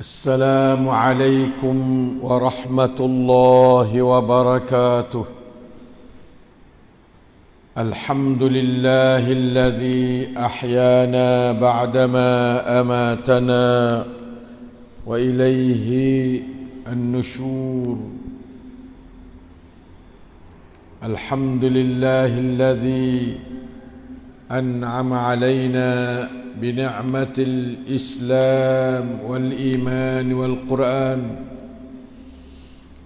السلام عليكم ورحمة الله وبركاته. الحمد لله الذي أحيانا بعدما أماتنا وإليه النشور. الحمد لله الذي أنعم علينا بنعمة الإسلام والإيمان والقرآن.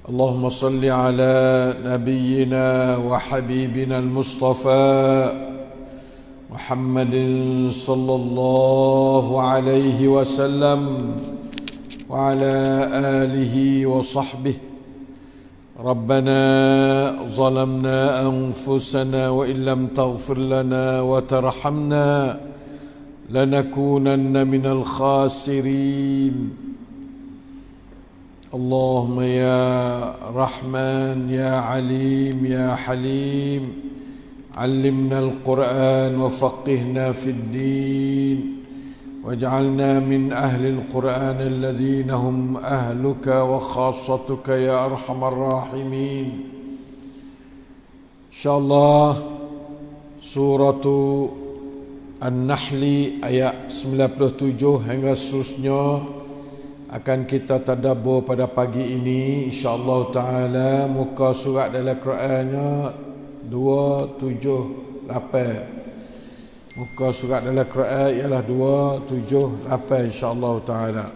اللهم صل على نبينا وحبيبنا المصطفى محمد صلى الله عليه وسلم وعلى آله وصحبه. ربنا ظلمنا أنفسنا وإن لم تغفر لنا وترحمنا لنكونن من الخاسرين. اللهم يا رحمن يا عليم يا حليم علمنا القرآن وفقهنا في الدين. واجعلنا من اهل القران الذين هم اهلك وخاصتك يا ارحم الراحمين ان شاء الله سوره An-Nahli ayat 97 hingga seterusnya akan kita tadabbur pada pagi ini insyaallah taala muka surat dalam Qurannya 278 muka surat dalam Quran ialah 278 insyaallah taala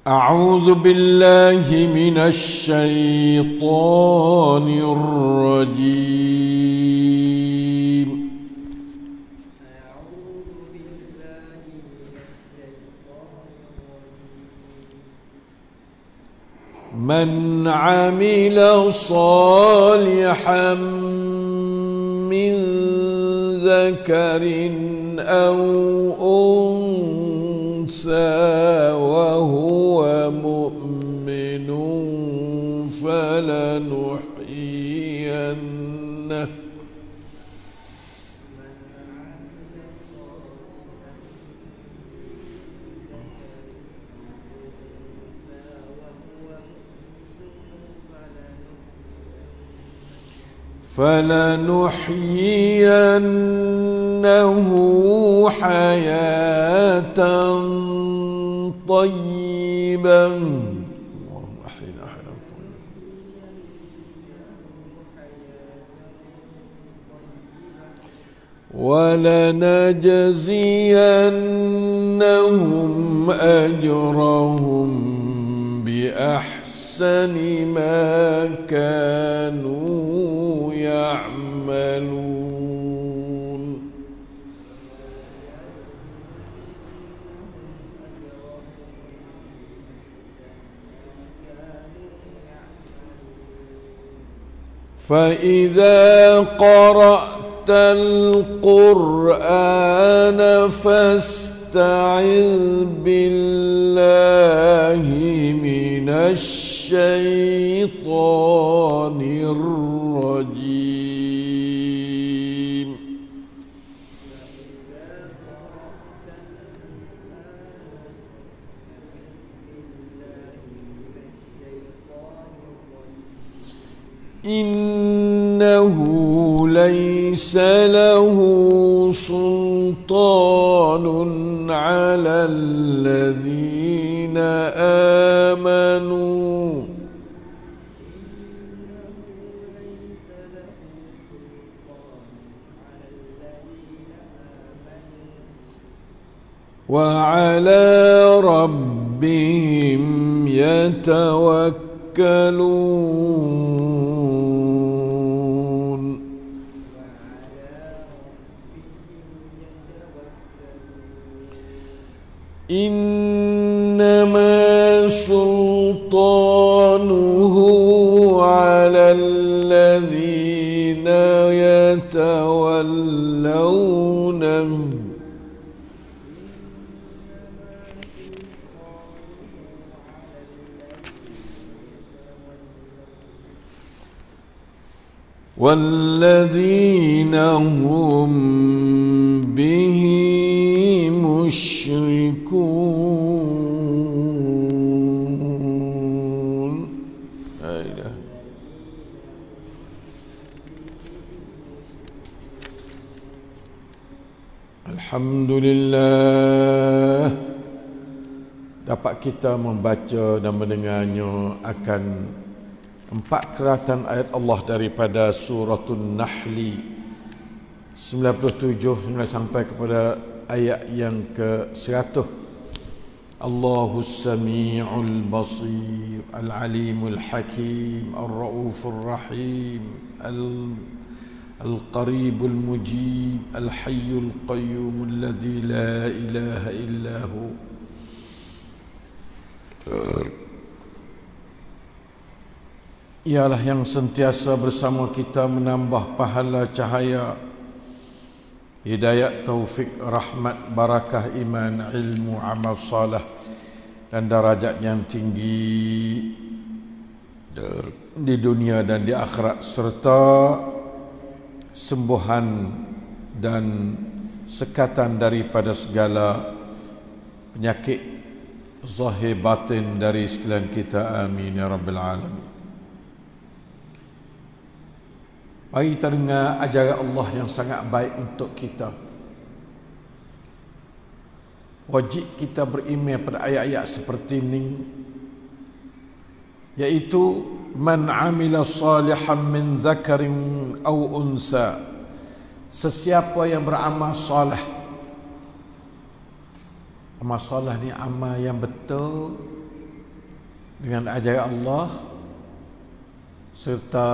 أعوذ بالله من الشيطان الرجيم من عمل صالحا من ذكر أو أنثى وهو مؤمن فلنحيينه فلنحيينه حياة طيبة. ولنجزينهم أجرهم بأحسن ما كانوا يعملون. فإذا قرأت القرآن فاستعذ بالله من الشيطان الرجيم. إنه ليس له سلطان على الذين آمنوا. وعلى ربهم يتوكلون. سلطانه على الذين يتولونه والذين هم به مشركون. Alhamdulillah. Dapat kita membaca dan mendengarnya akan Empat keratan ayat Allah daripada surah Nahli 97 hingga sampai kepada ayat yang ke-100 Allahu Sami'ul Basir Al-Alimul Hakim Ar-Ra'ufur Rahim Al-Rahim Al-Qaribul Mujib Al-Hayyul Qayyum Alladhi la ilaha illahu ialah yang sentiasa bersama kita menambah pahala cahaya hidayat taufik rahmat barakah iman ilmu amal salah dan darajat yang tinggi di dunia dan di akhirat serta sembuhan dan sekatan daripada segala penyakit zahir batin dari sekalian kita amin ya rabbal alamin Mari kita dengar ajaran Allah yang sangat baik untuk kita. Wajib kita beriman pada ayat-ayat seperti ini. Iaitu man amila salihan min zakarin aw unsa. Sesiapa yang beramal soleh. Amal soleh ni amal yang betul dengan ajaran Allah serta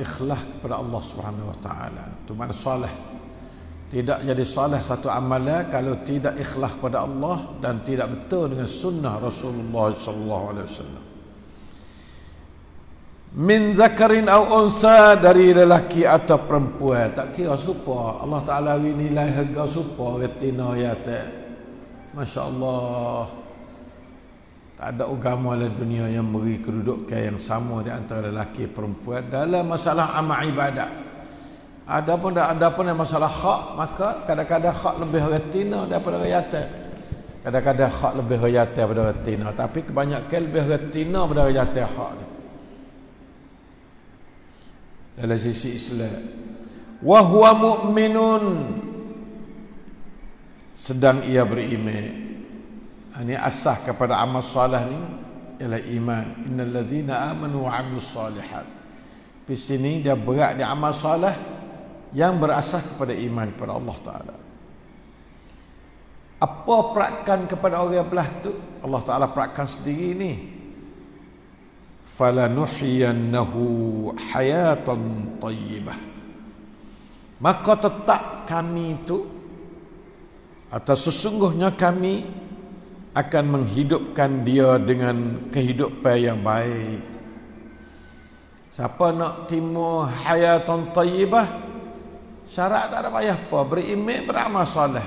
ikhlas kepada Allah Subhanahu wa taala. Itu makna soleh. Tidak jadi soleh satu amalan kalau tidak ikhlas kepada Allah dan tidak betul dengan sunnah Rasulullah sallallahu alaihi wasallam. Min zakarin aw unsa dari lelaki atau perempuan tak kira siapa Allah Taala nilai harga siapa retina ya Masya-Allah. Tak ada agama dalam dunia yang beri kedudukan yang sama di antara lelaki perempuan dalam masalah amal ibadat. Ada pun ada pun masalah hak, maka kadang-kadang hak lebih retina daripada rayatan. Kadang-kadang hak lebih rayatan daripada retina, tapi kebanyakan lebih retina daripada rayatan hak ni. Dalam sisi Islam. Wa huwa mu'minun sedang ia beriman ini asah kepada amal soleh ni ialah iman. Innal ladzina amanu wa 'amilus solihat. Di sini dia berat di amal soleh yang berasas kepada iman kepada Allah Taala. Apa perakan kepada orang yang belah tu? Allah Taala perakan sendiri ni. Falanuhyiyannahu hayatan tayyibah. Maka tetap kami itu atau sesungguhnya kami akan menghidupkan dia dengan kehidupan yang baik. Siapa nak timu hayatan tayyibah? Syarat tak ada payah apa, beriman beramal soleh.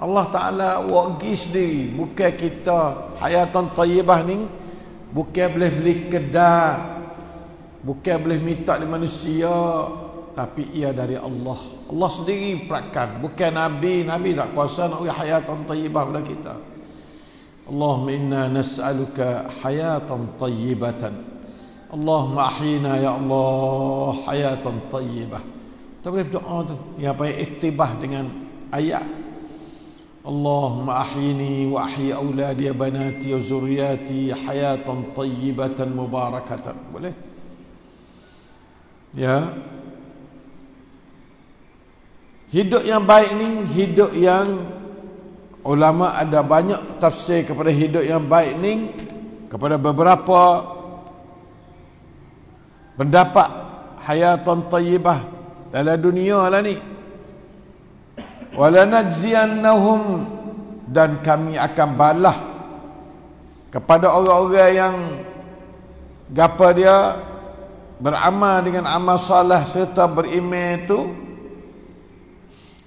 Allah Taala wagi sendiri, bukan kita hayatan tayyibah ni bukan boleh beli kedai, bukan boleh minta di manusia, tapi ia dari Allah. Allah sendiri perakan, bukan nabi, nabi tak kuasa nak bagi hayatan tayyibah pada kita. Allahumma inna nas'aluka hayatan tayyibatan. Allahumma ahyina ya Allah hayatan tayyibah. Kita boleh berdoa tu. Ya apa iktibah dengan ayat. Auladi wa banati wa zurriyati hayatan tayyibatan mubarakatan. Boleh? Ya. Hidup yang baik ni hidup yang ulama ada banyak tafsir kepada hidup yang baik ni kepada beberapa pendapat hayatan tayyibah dalam dunia lah ni wala najziyannahum dan kami akan balah kepada orang-orang yang gapa dia beramal dengan amal salah serta beriman itu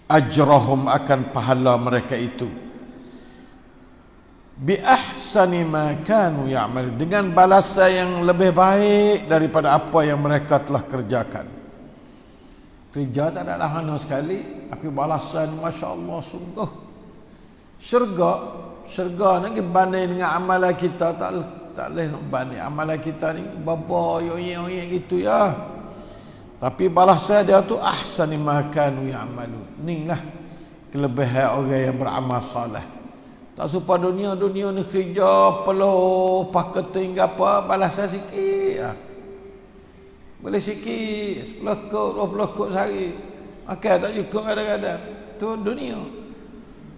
ajrahum akan pahala mereka itu. Bi ahsani ma ya'mal dengan balasan yang lebih baik daripada apa yang mereka telah kerjakan kerja tak ada lahana sekali tapi balasan masya-Allah sungguh. Syurga syurga ni banding dengan amalan kita tak tak boleh nak banding. Amalan kita ni baba yoye gitu ya. Tapi balasan dia tu ahsani makan wa amalu ni lah kelebihan orang yang beramal soleh. Tak supa dunia dunia ni kerja peluh paketing apa balasan sikit. Boleh sikit 10 kok 20 kok sehari makan tak cukup kadang-kadang tu dunia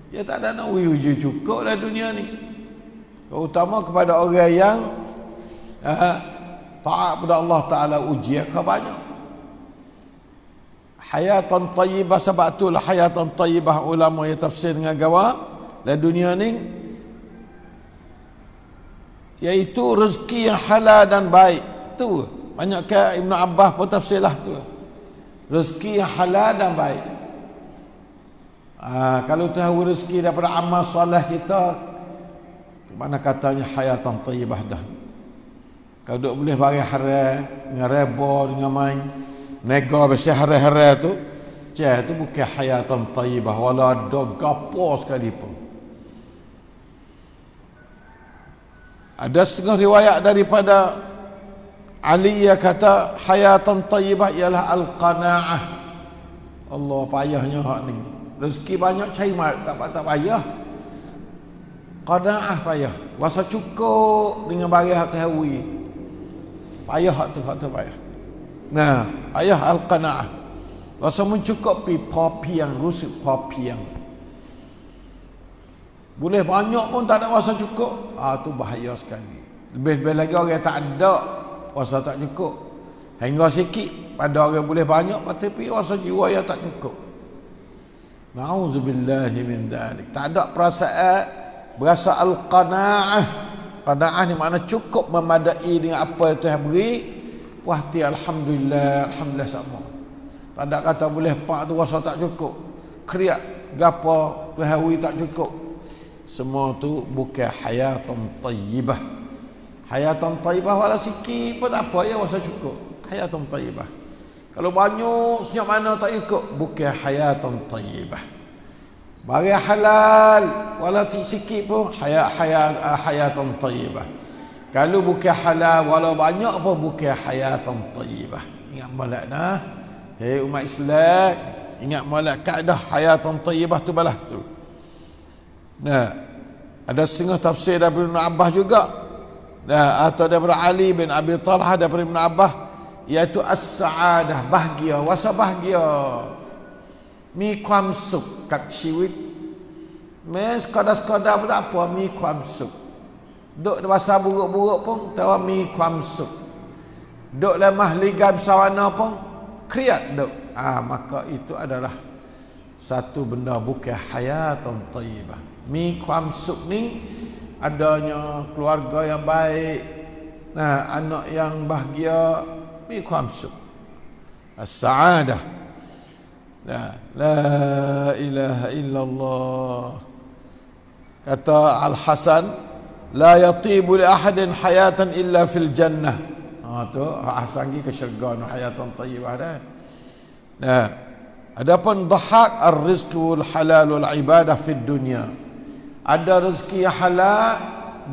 Ya tak ada nak uji cukup lah dunia ni. Terutama kepada orang yang uh, taat kepada Allah Ta'ala uji ke banyak. Hayatan tayyibah sebab itulah hayatan tayyibah ulama yang tafsir dengan gawab. Lah dunia ni iaitu rezeki yang halal dan baik. Tu banyak ke Ibn Abbas pun tafsirlah tu. Rezeki yang halal dan baik. Ha, kalau tahu rezeki daripada amal soleh kita mana katanya hayatan tayyibah dah kalau duk boleh bagi haram dengan reba dengan main nega besi haram-haram tu cah tu bukan hayatan tayyibah wala ada gapo sekali pun ada setengah riwayat daripada Ali kata hayatan tayyibah ialah al-qanaah. Allah payahnya hak ni. Rezeki banyak cari tak tak payah. Qanaah payah. Rasa cukup dengan barang hak tahawi payah hak tu hak tu payah. Nah ayah al qanaah rasa mencukupi popi yang rusuk popi yang. Boleh banyak pun tak ada rasa cukup. Ah tu bahaya sekali. Lebih-lebih lagi orang yang tak ada rasa tak cukup hingga sikit pada orang boleh banyak tapi rasa jiwa yang tak cukup Nauzubillahi min dalik. Tak ada perasaan berasa al-qanaah. Qanaah ni makna cukup memadai dengan apa yang Tuhan beri. Wahti alhamdulillah, alhamdulillah sama. Tak ada kata boleh pak tu rasa tak cukup. Kriak gapo Tuhan tak cukup. Semua tu bukan hayatan tayyibah. Hayatan tayyibah wala sikit pun tak apa ya rasa cukup. Hayatan tayyibah. Kalau banyak senyap mana tak ikut bukan hayatan tayyibah. Bagi halal walau sikit pun hayat hayat ah, hayatan tayyibah. Kalau bukan halal walau banyak pun bukan hayatan tayyibah. Ingat molek nah. Hei umat Islam, ingat molek kaedah hayatan tayyibah tu balah tu. Nah, ada setengah tafsir daripada Ibn Abbas juga Nah, atau daripada Ali bin Abi Talha daripada Ibn Abbas iaitu as-sa'adah bahagia wasa bahagia มีความสุขกับชีวิตแม้สกอดสกอดาบ่ได้พอมีความสุขดกภาษาburuk-buruk pun แต่ว่ามีความสุขดก lemah ligan sawana pun kriat dok ah maka itu adalah satu benda bukan hayatun thayyibah mi ความสุข ni adanya keluarga yang baik nah anak yang bahagia มีความสุข السعادة لا لا إله إلا الله kata Al Hasan la yatibu li ahadin hayatan illa fil jannah ha tu Hasan gi ke syurga no hayatan tayyibah dah nah adapun dhahak ar-rizqul halal wal ibadah fid dunya ada rezeki yang halal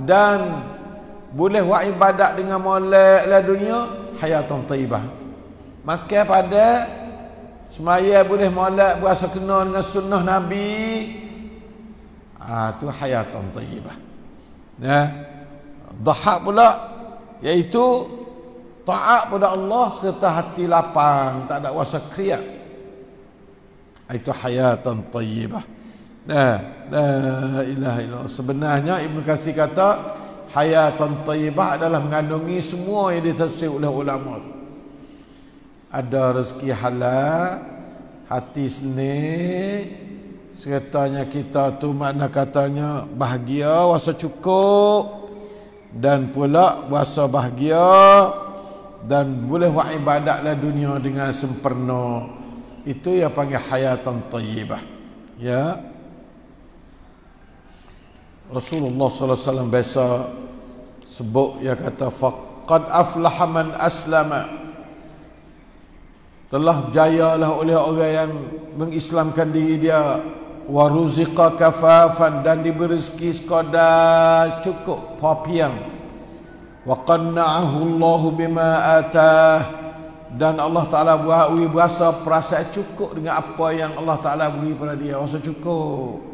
dan boleh buat ibadat dengan molek lah dunia hayatan taibah. Maka pada semaya boleh molek berasa kena dengan sunnah nabi ah tu hayatan taibah. Ya. Dhahak pula iaitu taat pada Allah serta hati lapang tak ada rasa kriak. Itu hayatan taibah Nah, la ilaha illallah. Sebenarnya Ibnu Katsir kata hayatan tayyibah adalah mengandungi semua yang ditafsir oleh ulama. Ada rezeki halal hati seni seretanya kita tu makna katanya bahagia wasa cukup dan pula wasa bahagia dan boleh buat ibadatlah dunia dengan sempurna. Itu yang panggil hayatan tayyibah. Ya Rasulullah sallallahu alaihi wasallam biasa sebut dia kata faqad aflaha man aslama. Telah jayalah oleh orang yang mengislamkan diri dia. Waruziqa kafafan dan diberi rezeki sekadar cukup papiang. Wa qanna'ahu Allah bima atah dan Allah Taala buat berasa perasaan cukup dengan apa yang Allah Taala beri pada dia. Rasa cukup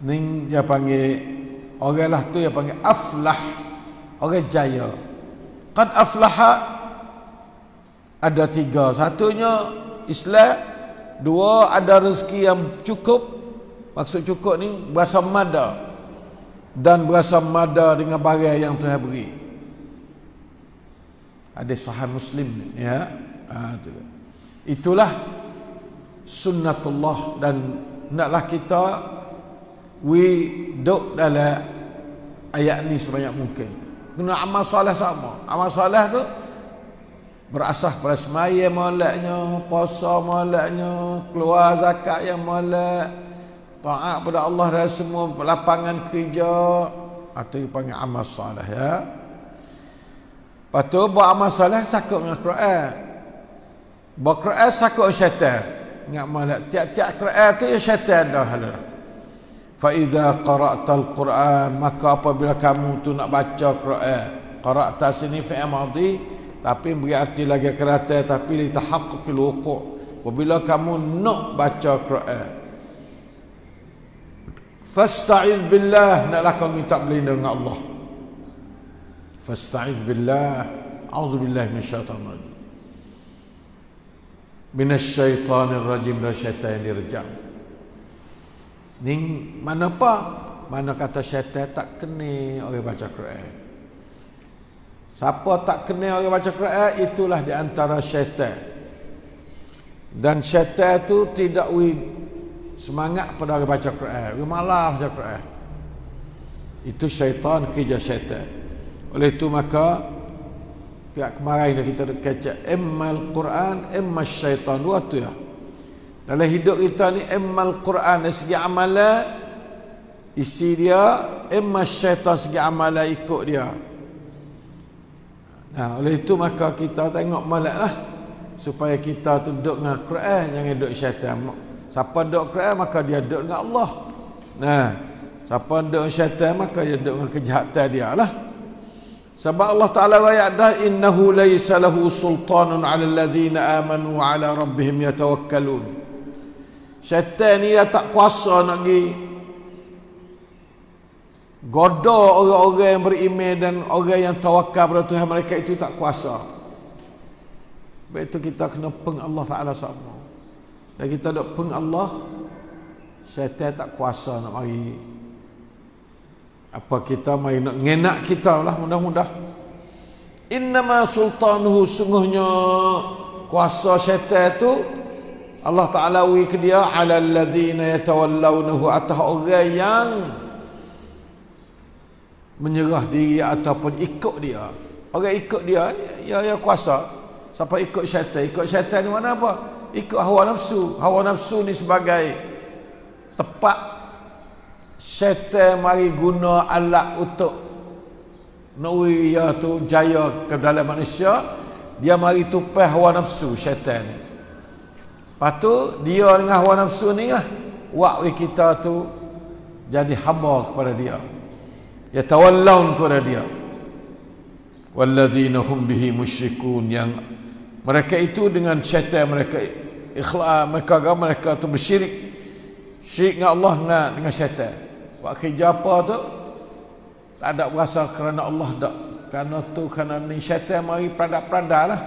ni dia panggil orang lah tu dia panggil aflah orang jaya. Qad aflaha ada tiga. Satunya Islam dua ada rezeki yang cukup. Maksud cukup ni berasa mada. Dan berasa mada dengan barang yang Tuhan beri. Ada sahih muslim ya. Ha, itulah sunnatullah dan naklah kita we duk dalam ayat ni sebanyak mungkin. Kena amal soleh sama. Amal soleh tu berasah pada semaya moleknya puasa moleknya keluar zakat yang molek taat pada Allah dan semua lapangan kerja. Atau dipanggil amal soleh ya. Lepas tu buat amal soleh sakut dengan Quran. Buat Quran sakut syaitan. Ingat molek tiap-tiap Quran tu ya syaitan dah halah fa iza qara'ta al-Quran maka apabila kamu tu nak baca Quran qara'ta sini fi'il madhi tapi beri arti lagi kerata tapi li tahaqquqil wuqu' apabila kamu nak baca Quran fasta'iz billah naklah kau minta berlindung dengan Allah. Fasta'iz billah a'udzu billahi minasyaitanir rajim minasyaitanir rajim dari syaitan yang ning mana apa mana kata syaitan tak kena orang baca Quran Siapa tak kenal orang baca Quran itulah di antara syaitan. Dan syaitan itu tidak wi semangat pada orang baca Quran. Wi malah baca Quran. Itu syaitan kerja syaitan. Oleh itu maka pihak kemarin kita kecek emmal Quran emmal syaitan dua tu ya. Dalam hidup kita ni emmal Quran dari segi amalan isi dia emmal syaitan segi amalan ikut dia. Nah, oleh itu maka kita tengok malaklah supaya kita tu duduk dengan Quran jangan duduk syaitan. Siapa duduk Quran maka dia duduk dengan Allah. Nah, siapa duduk syaitan maka dia duduk dengan kejahatan dia lah. Sebab Allah Taala ayat dah innahu laisa lahu sultanun 'ala alladhina amanu 'ala rabbihim yatawakkalun. Syaitan ni dia tak kuasa nak pergi Goda orang-orang yang beriman dan orang yang tawakal pada Tuhan mereka itu tak kuasa. Sebab itu kita kena peng Allah Ta'ala sama. Dan kita nak peng Allah, syaitan tak kuasa nak mari. Apa kita mari nak ngenak kita lah mudah-mudah. Innama sultanuhu sungguhnya kuasa syaitan itu Allah Ta'ala wi ke dia ala alladhina yatawallawnahu atas orang yang menyerah diri ataupun ikut dia. Orang ikut dia ya ya kuasa. Siapa ikut syaitan? Ikut syaitan ni mana apa? Ikut hawa nafsu. Hawa nafsu ni sebagai tepat syaitan mari guna alat untuk nawi ya tu jaya ke dalam manusia. Dia mari tupai hawa nafsu syaitan lepas tu dia dengan hawa nafsu ni lah wak kita tu jadi hamba kepada dia. Yatawallawun kepada dia. Walladzina hum bihi musyrikun yang mereka itu dengan syaitan mereka ikhlas mereka agama mereka tu bersyirik. Syirik dengan Allah dengan, dengan syaitan. Buat kerja apa tu? Tak ada berasa kerana Allah tak. Kerana tu kerana ni syaitan mari peradak-peradak lah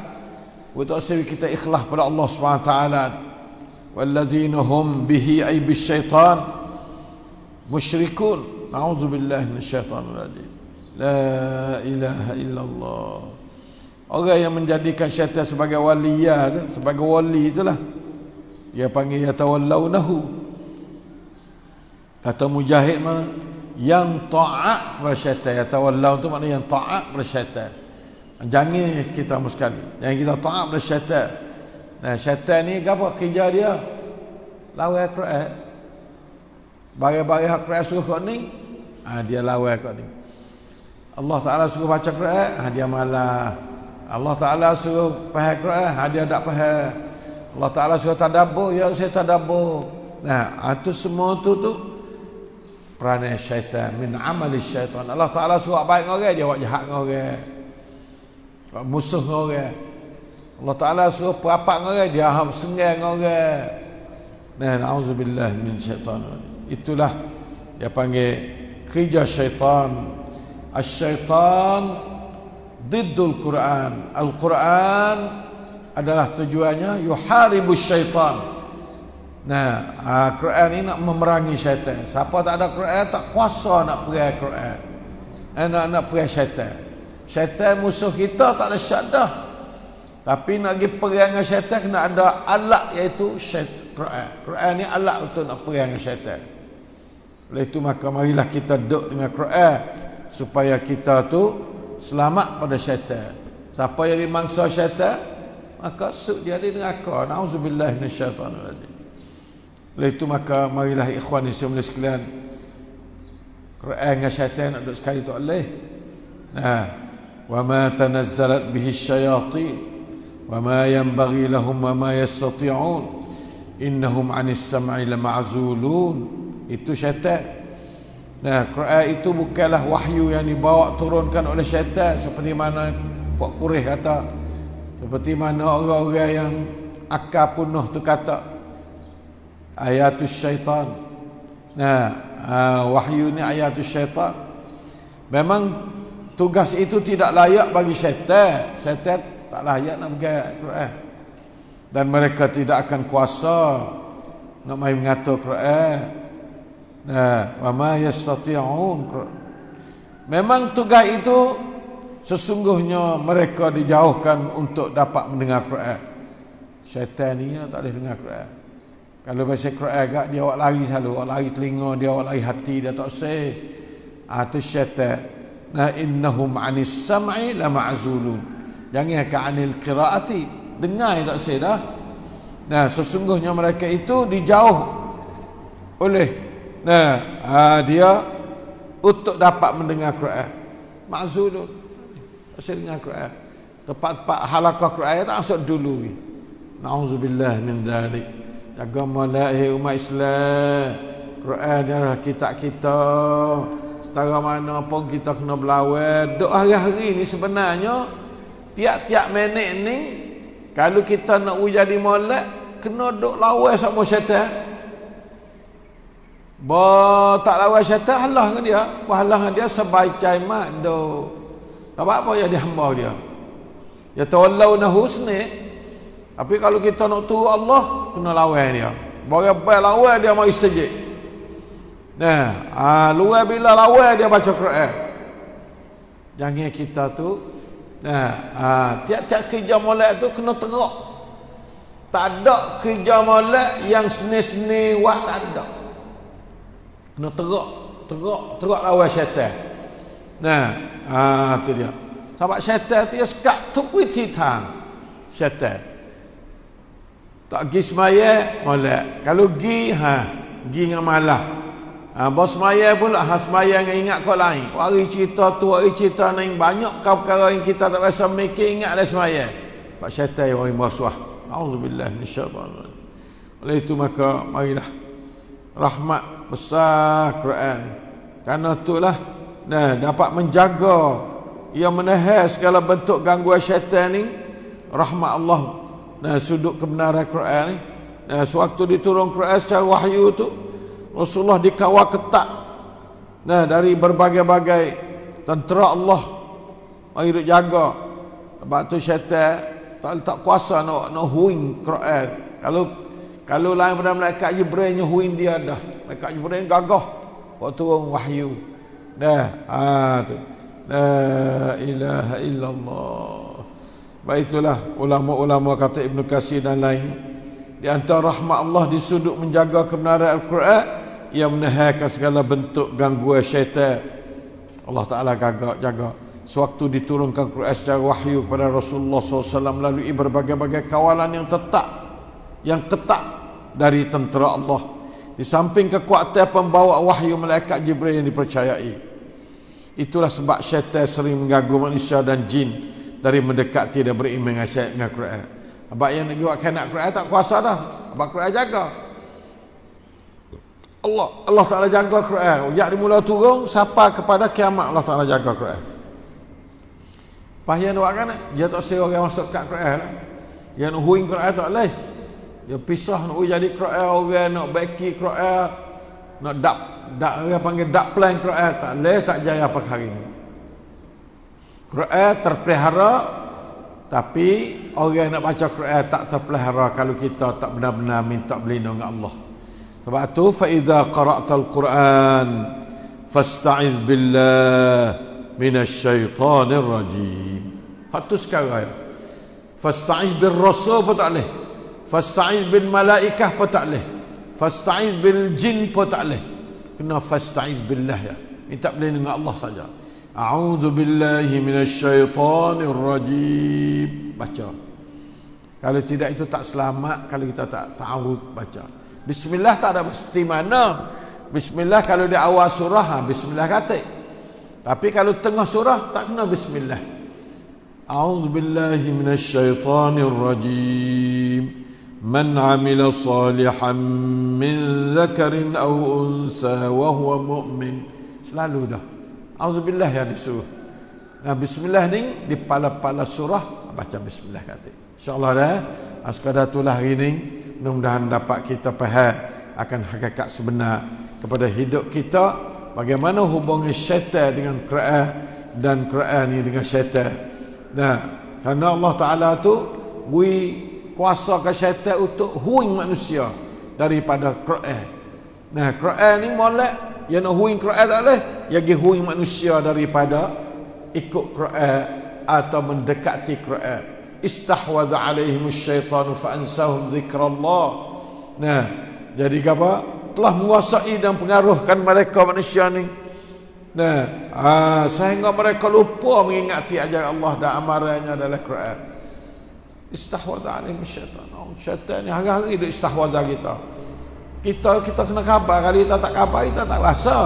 sebab kita ikhlas pada Allah SWT walladzina hum bihi ay bisyaitan musyrikun A'udzu billahi minasyaitonir rajim. La ilaha illallah. Orang yang menjadikan syaitan sebagai wali ya, sebagai wali itulah. Dia panggil yatawallawnahu. Kata mujahid mana? Yang taat kepada syaitan. Yatawallaw itu maknanya yang taat kepada syaitan. Jangan kita sekali. Jangan kita taat kepada syaitan. Nah, syaitan ni apa kerja dia? Lawan Quran. Bagi-bagi hak Quran suruh ni ha, dia lawan kau ni Allah Ta'ala suruh baca Quran ha, dia malah Allah Ta'ala suruh faham Quran ha, dia tak faham Allah Ta'ala suruh tadabur ya saya tadabur nah itu semua tu tu perangai syaitan min amali syaitan Allah Ta'ala suruh baik dengan orang dia buat jahat dengan orang musuh orang. Allah Ta'ala suruh perapat orang dia ham sengai orang. Nah na'udzubillah min syaitan. Itulah dia panggil kerja syaitan. Asyaitan Diddul Quran. Al-Quran adalah tujuannya Yuharibus syaitan. Nah, uh, Quran ini nak memerangi syaitan. Siapa tak ada Quran tak kuasa nak pergi Quran. Eh, Nak, nak pergi syaitan Syaitan musuh kita tak ada syadah Tapi nak pergi perang dengan syaitan Kena ada alat iaitu Quran Quran ni alat untuk nak perang dengan syaitan Oleh itu maka marilah kita duduk dengan Quran Supaya kita tu selamat pada syaitan. Siapa yang dimangsa syaitan, maka suk dia di neraka. Nauzubillah minasyaitanir rajim. Oleh itu maka marilah ikhwan Islam sekalian Quran dengan syaitan nak duduk sekali tak boleh. Nah, bihi syayatin wa ma yanbaghi lahum wa ma yastati'un innahum 'anis sam'i lama'zulun. Itu syaitan. Nah, Quran itu bukanlah wahyu yang dibawa turunkan oleh syaitan seperti mana Puak Kurih kata. Seperti mana orang-orang yang akal penuh tu kata. Ayatus syaitan. Nah, uh, wahyu ni ayatus syaitan. Memang tugas itu tidak layak bagi syaitan. Syaitan tak layak nak pegang Quran. Dan mereka tidak akan kuasa nak main mengatur Quran. Nah, wa ma yastati'un. Memang tugas itu sesungguhnya mereka dijauhkan untuk dapat mendengar Quran. Syaitan ni tak boleh dengar Quran. Kalau baca Quran agak dia awak lari selalu, awak lari telinga, dia awak lari hati, dia tak say. Ah tu syaitan. Nah innahum 'anis sam'i la ma'zulun. Jangan ke anil qiraati. Dengar tak say dah. Nah sesungguhnya mereka itu dijauh oleh Nah, ha, dia untuk dapat mendengar Quran. Ma'zulun. Masih dengar Quran. Tempat-tempat halakah Quran tak masuk dulu. Na'udzubillah min dhalik. Jaga malai umat Islam. Quran adalah kitab kita. Setara mana pun kita kena berlawan. Duk hari-hari ni sebenarnya. Tiap-tiap minit ni. Kalau kita nak jadi molek. Kena duk lawan sama syaitan. Ba tak lawan syaitan halah dengan dia. Halah dengan dia sebaik mak do. Tak apa ya dia hamba dia. Ya tawallawna husni. Tapi kalau kita nak turu Allah, kena lawan dia. Bagai baik lawan dia mai sejik. Nah, ah luar bila lawan dia baca Quran. Jangan kita tu nah, ah tiap-tiap kerja molek tu kena teruk. Tak ada kerja molek yang seni-seni wak tak ada. Kena teruk, teruk, teruk lawan syaitan. Nah, ah tu dia. Sebab syaitan tu dia sekat tupu titang. Syaitan. Tak pergi semaya, molek. Kalau pergi, ha, pergi dengan malah. Ha, bos semaya pula, ha, semaya dengan ingat kau lain. Hari cerita tu, hari cerita ni, banyak kau perkara yang kita tak rasa mikir, ingatlah semaya. Sebab syaitan yang orang bersuah. Alhamdulillah. Oleh itu maka, marilah. Rahmat besar Quran. Karena itulah nah dapat menjaga ia menahan segala bentuk gangguan syaitan ni rahmat Allah. Nah sudut kebenaran Quran ni. Nah sewaktu diturun Quran secara wahyu tu Rasulullah dikawal ketat. Nah dari berbagai-bagai tentera Allah mari jaga. Sebab tu syaitan tak tak kuasa nak nak huing Quran. Kalau kalau lain pada malaikat Jibril nyuhuin dia dah. Malaikat Jibril gagah waktu turun wahyu. Dah. Ha tu. La ilaha illallah. Baiklah ulama-ulama kata Ibn Kasir dan lain di antara rahmat Allah di sudut menjaga kebenaran Al-Quran ia menahankan segala bentuk gangguan syaitan. Allah Taala gagak jaga. Sewaktu diturunkan Quran secara wahyu kepada Rasulullah SAW melalui berbagai-bagai kawalan yang tetap yang ketat dari tentera Allah di samping kekuatan pembawa wahyu malaikat Jibril yang dipercayai itulah sebab syaitan sering mengganggu manusia dan jin dari mendekati dan beriman dengan syait dengan Quran. Abang yang nak buat nak Quran tak kuasa dah. Abang Quran jaga. Allah Allah Taala jaga Quran. Ya di mula turun siapa kepada kiamat Allah Taala jaga Quran. Pahyan buat kan dia tak sewa orang masuk kat Quran lah. Yang nak huing Quran tak boleh. Dia pisah nak jadi Quran orang nak baki Quran nak dap dak orang panggil dak plan Quran tak boleh tak jaya apa hari ini. Quran terpelihara tapi orang nak baca Quran tak terpelihara kalau kita tak benar-benar minta berlindung dengan Allah. Sebab tu fa iza qara'tal Quran fasta'iz billah minasyaitonir rajim. Hatu sekarang. Fasta'iz bil rasul pun tak boleh. Fasta'iz bil malaikah pun tak boleh. Fasta'iz bil jin pun tak boleh. Kena fasta'iz billah ya. Minta berlindung dengan Allah saja. A'udzu billahi minasyaitonir rajim. Baca. Kalau tidak itu tak selamat kalau kita tak ta'awud baca. Bismillah tak ada mesti mana. Bismillah kalau di awal surah ha, bismillah kata. Tapi kalau tengah surah tak kena bismillah. A'udzu billahi minasyaitonir rajim. من عمل صالحا من ذكر أو أنثى وهو مؤمن selalu dah Auzubillah yang disuruh. Nah, bismillah ni di pala-pala surah baca bismillah kata. Insya-Allah dah. Askada itulah hari ni mudah-mudahan dapat kita faham akan hakikat sebenar kepada hidup kita bagaimana hubungan syaitan dengan Quran dan Quran ni dengan syaitan. Nah, kerana Allah Taala tu bui kuasa ke syaitan untuk huing manusia daripada Quran. Nah, Quran ni molek yang nak huing Quran tak boleh yang huing manusia daripada ikut Quran atau mendekati Quran istahwadha alaihim syaitan fa ansahum dzikrallah nah jadi apa? Telah menguasai dan pengaruhkan mereka manusia ni. Nah ah, sehingga mereka lupa mengingati ajaran Allah dan amarannya dalam Quran. Istahwadha alaihim syaitan oh, syaitan ni hari-hari dia istahwadha kita. Kita kita kena khabar. Kalau kita tak khabar kita tak rasa.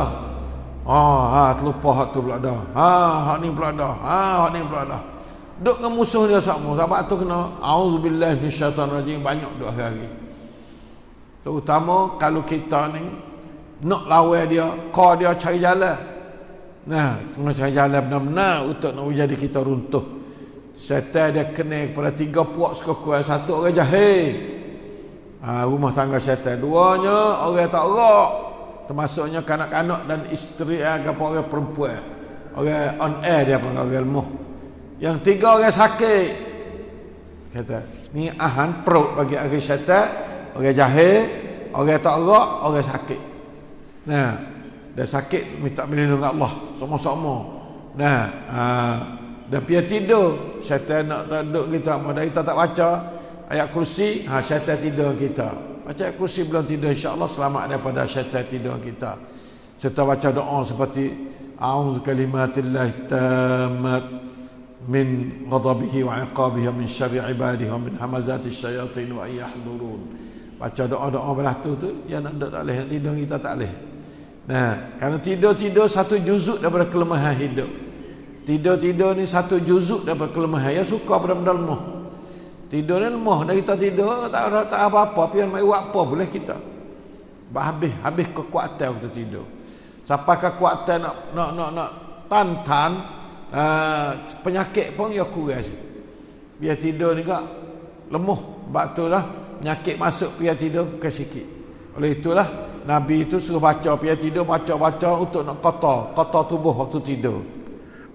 Oh ha terlupa hak tu pula dah. Ha hak ni pula dah. Ha hak ni pula dah duk dengan musuh dia sama sebab tu kena auzubillahi minasyaitanirrajim. Banyak duk hari-hari. Terutama kalau kita ni nak lawan dia kau dia cari jalan. Nah kena cari jalan benar-benar untuk nak jadi kita runtuh. Setan dia kena kepada tiga puak sekurang satu orang jahil. Ha, rumah tangga syaitan duanya orang tak rak termasuknya kanak-kanak dan isteri apa orang perempuan. Orang on air dia pun orang lemah yang tiga orang sakit. Kata ni ahan perut bagi orang syaitan orang jahil orang tak rak orang sakit. Nah dia sakit minta berlindung Allah sama-sama nah ha, dan pia tidur. Syaitan nak tak duduk kita mana kita tak baca ayat kursi ha syaitan tidur kita. Baca ayat kursi belum tidur insyaallah selamat daripada syaitan tidur kita. Serta baca doa seperti a'udzu kalimatillahi tammat wa iqabihi min syarri ibadihi wa min hamazati syayatin wa yahdurun baca doa-doa belah tu tu yang nak tak boleh tidur kita tak boleh nah kerana tidur-tidur satu juzuk daripada kelemahan hidup tidur-tidur ni satu juzuk daripada kelemahan yang suka pada benda lemah Tidur ni lemah dah kita tidur tak ada tak apa-apa pian mai buat apa boleh kita. Habis habis kekuatan kita tidur. Sampai kekuatan nak nak nak nak tantan uh, penyakit pun ya kurang. Biar tidur ni gak lemah. Bak lah penyakit masuk biar tidur ke sikit. Oleh itulah Nabi itu suruh baca biar tidur baca-baca untuk nak kata kata tubuh waktu tidur.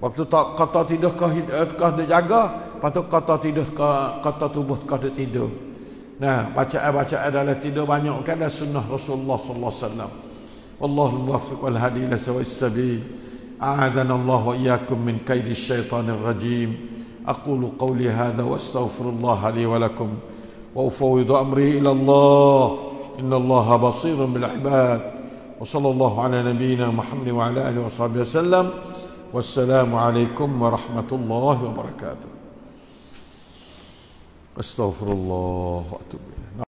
Waktu tak kata tidur kau kau jaga Patut kata tidur kata tubuh kata tidur. Nah, bacaan-bacaan adalah tidur banyak kan ada sunnah Rasulullah sallallahu alaihi wasallam. Wallahu muwaffiq wal hadi ila sawa'is sabil. أعاذنا الله وإياكم من كيد الشيطان الرجيم. أقول قولي هذا وأستغفر الله لي ولكم وأفوض أمري إلى الله. إن الله بصير بالعباد. وصلى الله على نبينا محمد وعلى آله وصحبه وسلم. والسلام عليكم ورحمة الله وبركاته. أستغفر الله وأتوب